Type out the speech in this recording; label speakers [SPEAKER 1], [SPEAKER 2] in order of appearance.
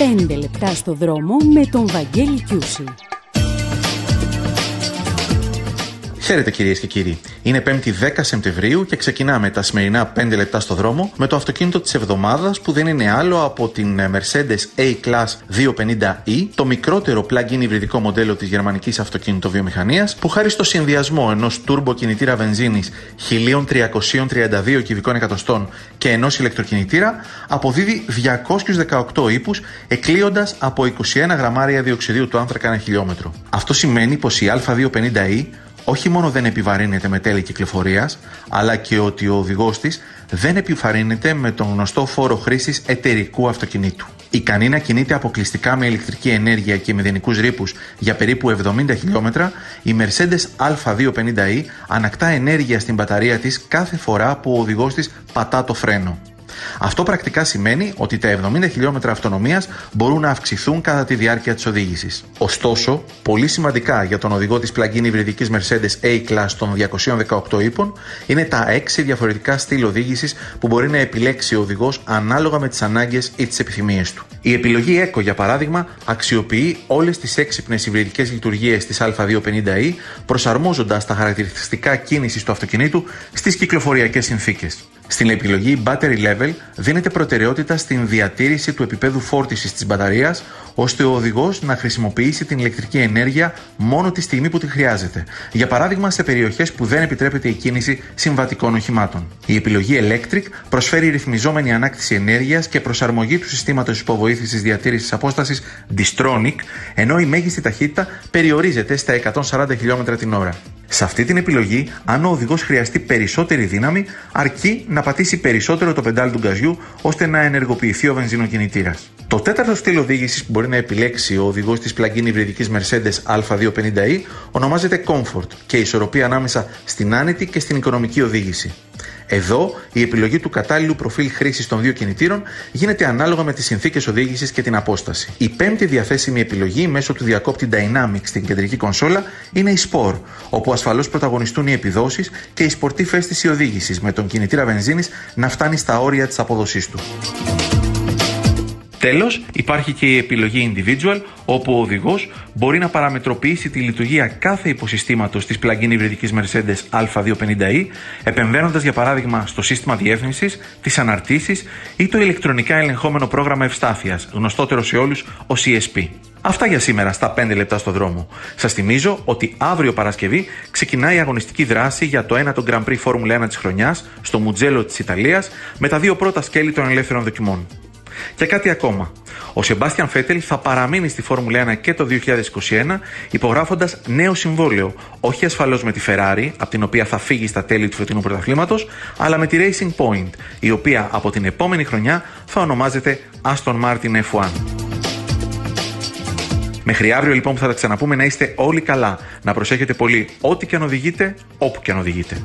[SPEAKER 1] 5 λεπτά στο δρόμο με τον Βαγγέλη Κιούση.
[SPEAKER 2] Χαίρετε κυρίες και κύριοι. Είναι 5η 10 Σεπτεμβρίου και ξεκινάμε τα σημερινά 5 λεπτά στο δρόμο με το αυτοκίνητο της εβδομάδας που δεν είναι άλλο από την Mercedes A-Class 250e, το μικρότερο plug-in υβριδικό μοντέλο της γερμανικής αυτοκινητοβιομηχανίας που χάρη στο συνδυασμό ενός turbo κινητήρα βενζίνης 1332 κυβικών εκατοστών και ενός ηλεκτροκινητήρα αποδίδει 218 ύπους εκλείοντας από 21 γραμμάρια διοξιδίου του άνθρακα ένα χιλιόμετρο. Αυτό σημαίνει πως η Α250e όχι μόνο δεν επιβαρύνεται με τέλη κυκλοφορίας, αλλά και ότι ο οδηγός της δεν επιβαρύνεται με τον γνωστό φόρο χρήσης εταιρικού αυτοκινήτου. Ικανή να κινείται αποκλειστικά με ηλεκτρική ενέργεια και μηδενικούς ρήπους για περίπου 70 χιλιόμετρα, η Mercedes Α250e ανακτά ενέργεια στην μπαταρία της κάθε φορά που ο οδηγός της πατά το φρένο. Αυτό πρακτικά σημαίνει ότι τα 70 χιλιόμετρα αυτονομίας μπορούν να αυξηθούν κατά τη διάρκεια της οδήγησης. Ωστόσο, πολύ σημαντικά για τον οδηγό της plug-in υβριδικής Mercedes A-Class των 218 ύπων είναι τα 6 διαφορετικά στυλ οδήγησης που μπορεί να επιλέξει ο οδηγός ανάλογα με τις ανάγκες ή τις επιθυμίες του. Η επιλογή Eco, για παράδειγμα, αξιοποιεί όλες τις έξυπνες υβριδικές λειτουργίες της Α250e, προσαρμόζοντας τα χαρακτηριστικά κίνησης του αυτοκινήτου στις κυκλοφοριακές συνθήκες. Στην επιλογή Battery Level δίνεται προτεραιότητα στην διατήρηση του επίπεδου φόρτισης της μπαταρίας, ώστε ο οδηγός να χρησιμοποιήσει την ηλεκτρική ενέργεια μόνο τη στιγμή που τη χρειάζεται. Για παράδειγμα, σε περιοχές που δεν επιτρέπεται η κίνηση συμβατικών οχημάτων. Η επιλογή Electric προσφέρει ρυθμιζόμενη ανάκτηση ενέργειας και προσαρμογή του συστήματος υποβοήθησης διατήρησης απόστασης Distronic, ενώ η μέγιστη ταχύτητα περιορίζεται στα 140 χιλιόμετρα την ώρα. Σε αυτή την επιλογή, αν ο οδηγός χρειαστεί περισσότερη δύναμη, αρκεί να πατήσει περισσότερο το πεντάλι του γκαζιού ώστε να ενεργοποιηθεί ο βενζινοκινητήρας. Το τέταρτο στυλ οδήγησης που μπορεί να επιλέξει ο οδηγός της plug-in υβριδικής Mercedes Α250e ονομάζεται Comfort και ισορροπεί ανάμεσα στην άνετη και στην οικονομική οδήγηση. Εδώ η επιλογή του κατάλληλου προφίλ χρήσης των δύο κινητήρων γίνεται ανάλογα με τις συνθήκες οδήγησης και την απόσταση. Η πέμπτη διαθέσιμη επιλογή μέσω του διακόπτη Dynamics στην κεντρική κονσόλα είναι η Sport, όπου ασφαλώς πρωταγωνιστούν οι επιδόσεις και η σπορτή αίσθηση οδήγησης με τον κινητήρα βενζίνης να φτάνει στα όρια της απόδοσή του. Τέλος, υπάρχει και η επιλογή individual, όπου ο οδηγός μπορεί να παραμετροποιήσει τη λειτουργία κάθε υποσυστήματος της plug-in υβριδικής Mercedes Α250e, επεμβαίνοντας για παράδειγμα στο σύστημα διεύθυνσης, τις αναρτήσεις ή το ηλεκτρονικά ελεγχόμενο πρόγραμμα ευστάθειας, γνωστότερο σε όλους ω ESP. Αυτά για σήμερα στα 5 λεπτά στο δρόμο. Σας θυμίζω ότι αύριο Παρασκευή ξεκινάει η αγωνιστική δράση για το 1ο Grand Prix Formula 1 της χρονιάς στο Μουτζέλο της Ιταλίας με τα δύο πρώτα σκέλη των ελεύθερων δοκιμών. Και κάτι ακόμα. Ο Σεμπάστιαν Φέτελ θα παραμείνει στη Φόρμουλα 1 και το 2021 υπογράφοντας νέο συμβόλαιο, όχι ασφαλώς με τη Ferrari, από την οποία θα φύγει στα τέλη του φετινού πρωταθλήματος, αλλά με τη Racing Point, η οποία από την επόμενη χρονιά θα ονομάζεται Aston Martin F1. Μέχρι αύριο λοιπόν που θα τα ξαναπούμε να είστε όλοι καλά. Να προσέχετε πολύ ό,τι και αν οδηγείτε, όπου και αν οδηγείτε.